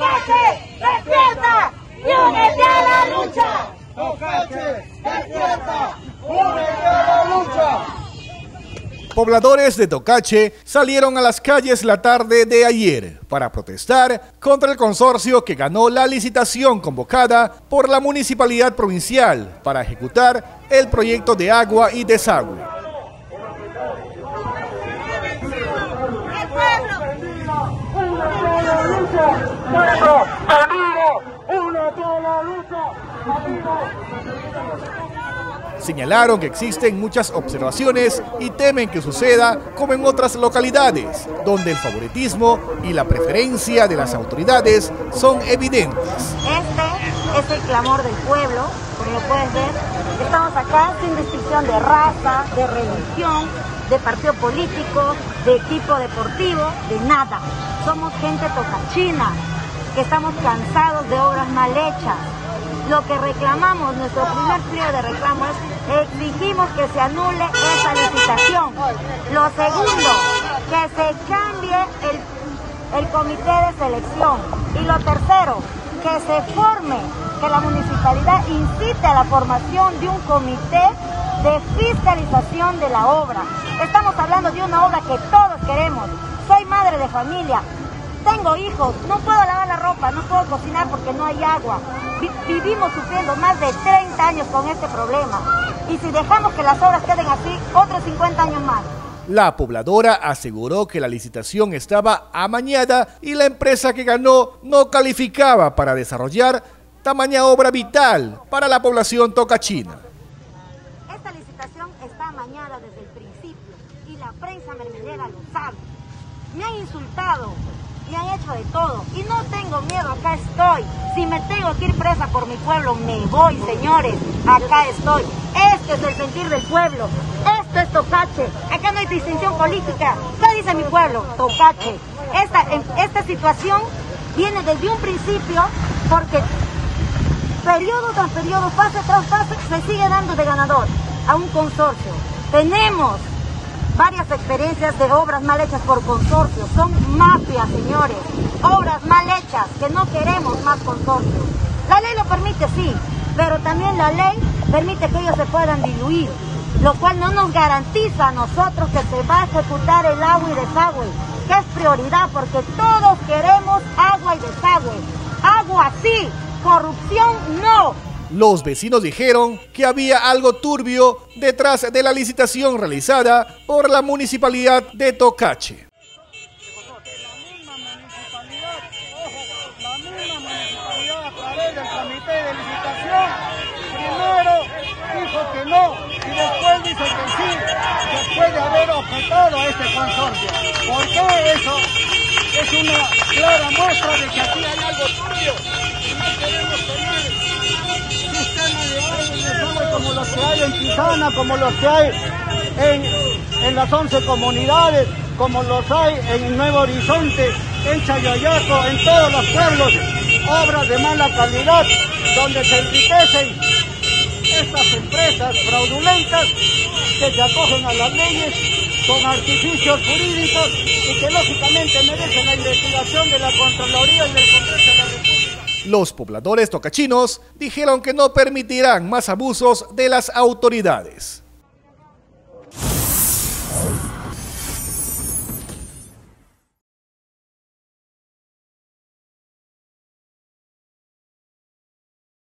Tocache, despierta y únete a la lucha. Tocache, despierta, únete a la lucha. Pobladores de Tocache salieron a las calles la tarde de ayer para protestar contra el consorcio que ganó la licitación convocada por la Municipalidad Provincial para ejecutar el proyecto de agua y desagüe. Señalaron que existen muchas observaciones y temen que suceda como en otras localidades, donde el favoritismo y la preferencia de las autoridades son evidentes. Este es el clamor del pueblo, como lo puedes ver. Estamos acá sin distinción de raza, de religión, de partido político, de equipo deportivo, de nada. Somos gente tocachina, que estamos cansados de obras mal hechas. Lo que reclamamos, nuestro primer pliego de reclamo es exigimos que se anule esa licitación. Lo segundo, que se cambie el, el comité de selección. Y lo tercero, que se forme, que la municipalidad incite a la formación de un comité de fiscalización de la obra. Estamos hablando de una obra que todos queremos. Soy madre de familia, tengo hijos, no puedo lavar la ropa, no puedo cocinar porque no hay agua. vivimos sufriendo más de 30 años con este problema. Y si dejamos que las obras queden así, otros 50 años más. La pobladora aseguró que la licitación estaba amañada y la empresa que ganó no calificaba para desarrollar tamaña obra vital para la población tocachina. Esta licitación está amañada desde el principio y la prensa mermelera lo sabe. Me han insultado, me han hecho de todo. Y no tengo miedo, acá estoy. Si me tengo que ir presa por mi pueblo, me voy, señores. Acá estoy. Este es el sentir del pueblo. Esto es Tocache. Acá no hay distinción política. ¿Qué dice mi pueblo? Tocache. Esta, esta situación viene desde un principio porque periodo tras periodo, fase tras fase, se sigue dando de ganador a un consorcio. Tenemos varias experiencias de obras mal hechas por consorcios. Son mafias, señores. Obras mal hechas, que no queremos más consorcios. La ley lo permite, sí, pero también la ley permite que ellos se puedan diluir, lo cual no nos garantiza a nosotros que se va a ejecutar el agua y desagüe, que es prioridad porque todos queremos agua y desagüe. Agua sí, corrupción no. Los vecinos dijeron que había algo turbio detrás de la licitación realizada por la municipalidad de Tocache. primero dijo que no y después dice que sí, después de haber objetado a este consorcio. ¿Por qué eso? Es una clara muestra de que aquí hay algo turbio que hay en Quizana, como los que hay en, las 11 comunidades, como los hay en Nuevo Horizonte, en Chayayaco, en todos los pueblos, obras de mala calidad, donde se enriquecen estas empresas fraudulentas que se acogen a las leyes con artificios jurídicos y que lógicamente merecen la investigación de la Contraloría y del Congreso de la República. Los pobladores tocachinos dijeron que no permitirán más abusos de las autoridades.